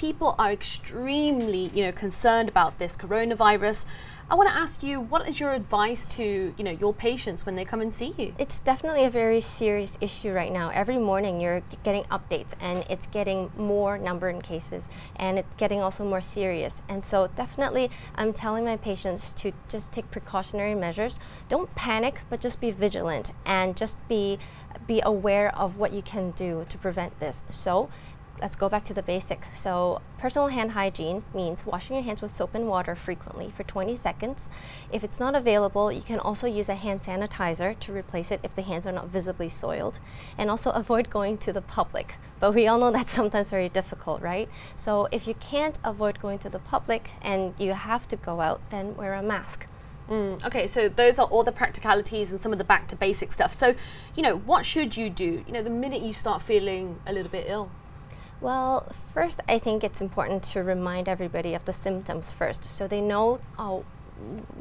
people are extremely, you know, concerned about this coronavirus. I want to ask you, what is your advice to, you know, your patients when they come and see you? It's definitely a very serious issue right now. Every morning you're getting updates and it's getting more number in cases and it's getting also more serious. And so definitely I'm telling my patients to just take precautionary measures. Don't panic, but just be vigilant and just be be aware of what you can do to prevent this. So let's go back to the basic. So personal hand hygiene means washing your hands with soap and water frequently for 20 seconds. If it's not available, you can also use a hand sanitizer to replace it if the hands are not visibly soiled. And also avoid going to the public. But we all know that's sometimes very difficult, right? So if you can't avoid going to the public and you have to go out, then wear a mask. Mm, okay, so those are all the practicalities and some of the back to basic stuff. So, you know, what should you do? You know, the minute you start feeling a little bit ill. Well, first, I think it's important to remind everybody of the symptoms first so they know, oh,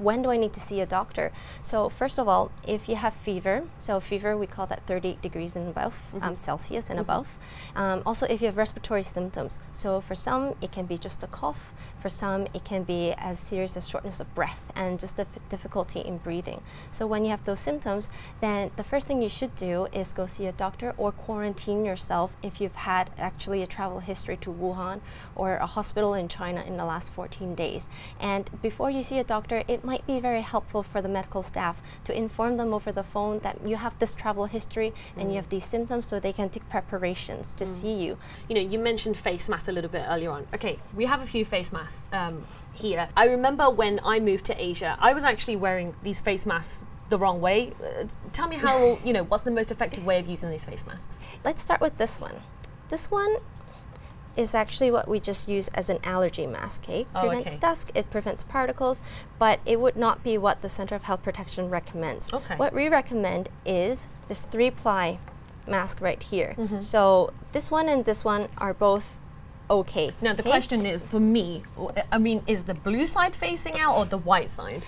when do I need to see a doctor? So first of all, if you have fever, so fever we call that 38 degrees and above, mm -hmm. um, Celsius and mm -hmm. above. Um, also, if you have respiratory symptoms, so for some it can be just a cough, for some it can be as serious as shortness of breath and just a difficulty in breathing. So when you have those symptoms, then the first thing you should do is go see a doctor or quarantine yourself if you've had actually a travel history to Wuhan or a hospital in China in the last 14 days. And before you see a doctor doctor, it might be very helpful for the medical staff to inform them over the phone that you have this travel history mm. and you mm. have these symptoms so they can take preparations to mm. see you. You know, you mentioned face masks a little bit earlier on. Okay, we have a few face masks um, here. I remember when I moved to Asia, I was actually wearing these face masks the wrong way. Uh, tell me how, you know, what's the most effective way of using these face masks? Let's start with this one. This one is actually what we just use as an allergy mask. Okay? Oh, prevents okay. dust, it prevents particles, but it would not be what the Center of Health Protection recommends. Okay. What we recommend is this three ply mask right here. Mm -hmm. So this one and this one are both okay. Now the okay? question is for me, I mean, is the blue side facing out or the white side?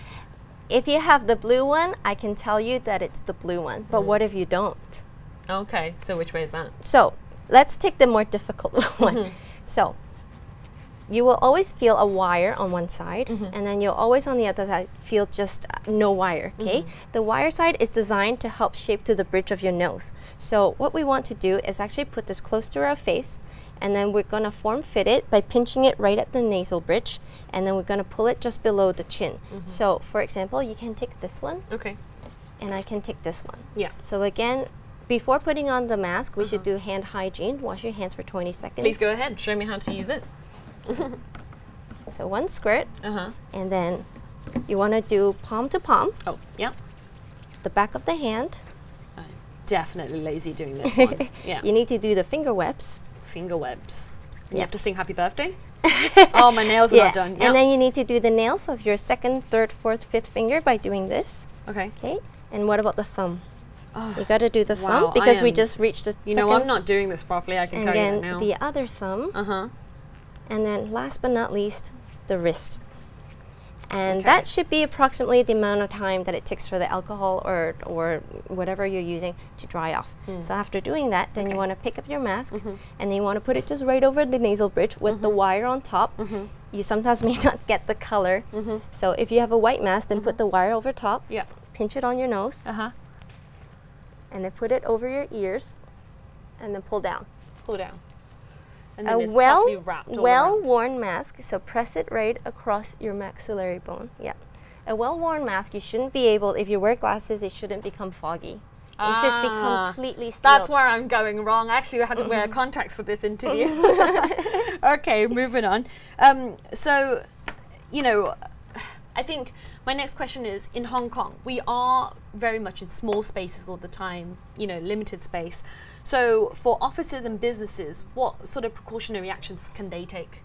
If you have the blue one, I can tell you that it's the blue one. But mm. what if you don't? Okay, so which way is that? So let's take the more difficult one. Mm -hmm. So you will always feel a wire on one side mm -hmm. and then you'll always on the other side feel just uh, no wire okay mm -hmm. the wire side is designed to help shape to the bridge of your nose so what we want to do is actually put this close to our face and then we're going to form fit it by pinching it right at the nasal bridge and then we're going to pull it just below the chin mm -hmm. so for example you can take this one okay and I can take this one yeah so again before putting on the mask, we uh -huh. should uh-huh. do hand hygiene. Wash your hands for 20 seconds. Please go ahead. Show me how to use it. so one squirt, uh -huh. and then you want to do palm to palm. Oh, yeah. The back of the hand. I'm definitely lazy doing this one. Yeah. you need to do the finger webs. Finger webs. You have to sing happy birthday. oh, my nails are yeah. not done. Yep. And then you need to do the nails of your second, third, fourth, fifth finger by doing this. Okay. Okay. And what about the thumb? Oh, you got to do the wow, thumb because we just reached the. You know, I'm not doing this properly. I can and tell you that now. the other thumb. Uh huh. And then, last but not least, the wrist. And okay. that should be approximately the amount of time that it takes for the alcohol or or whatever you're using to dry off. Mm. So after doing that, then okay. you want to pick up your mask mm -hmm. and then you want to put it just right over the nasal bridge with mm -hmm. the mm-hmm. wire on top. -hmm. You sometimes may not get the color. Mm-hmm. So if you have a white mask, then put mm-hmm. the wire over top. Yeah. Pinch it on your nose. Uh huh and then put it over your ears and then pull down. Pull down. a well, well-worn mask, so press it right across your maxillary bone. Yeah. A well-worn mask, you shouldn't be able, if you wear glasses, it shouldn't become foggy. Ah, It should be ah. completely sealed. That's where I'm going wrong. Actually, I had to wear mm-hmm. contacts for this interview. okay, moving on. Um, so, you know, I think my next question is in Hong Kong, we are very much in small spaces all the time, you know, limited space. So for offices and businesses, what sort of precautionary actions can they take?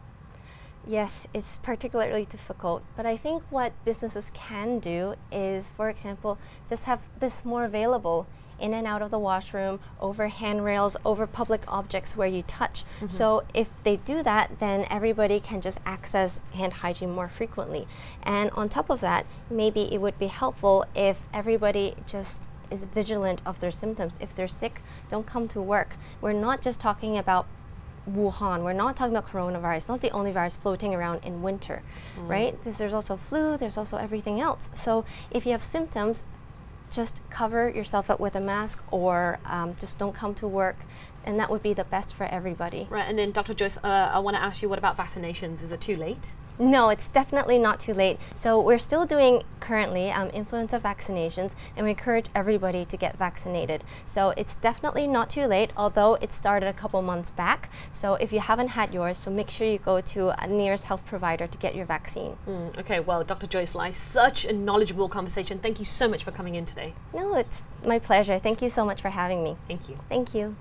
Yes, it's particularly difficult, but I think what businesses can do is, for example, just have this more available in and out of the washroom, over handrails, over public objects where you touch. Mm -hmm. So if they do that, then everybody can just access hand hygiene more frequently. And on top of that, maybe it would be helpful if everybody just is vigilant of their symptoms. If they're sick, don't come to work. We're not just talking about Wuhan. We're not talking about coronavirus. It's not the only virus floating around in winter, right? There's, there's also flu, there's also everything else. So if you have symptoms, just cover yourself up with a mask or um, just don't come to work. And that would be the best for everybody. Right, and then Dr. Joyce, uh, I want to ask you, what about vaccinations? Is it too late? No, it's definitely not too late. So we're still doing currently um, influenza vaccinations, and we encourage everybody to get vaccinated. So it's definitely not too late, although it started a couple months back. So if you haven't had yours, so make sure you go to a nearest health provider to get your vaccine. Mm, okay, well, Dr. Joyce Lai, such a knowledgeable conversation. Thank you so much for coming in today. No, it's my pleasure. Thank you so much for having me. Thank you. Thank you.